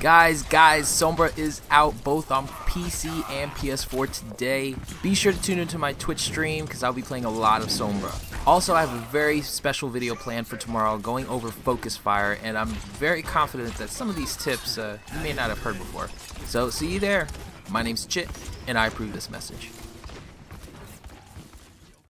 Guys, guys, Sombra is out both on PC and PS4 today. Be sure to tune into my Twitch stream because I'll be playing a lot of Sombra. Also, I have a very special video planned for tomorrow going over Focus Fire, and I'm very confident that some of these tips uh, you may not have heard before. So, see you there. My name's Chit, and I approve this message.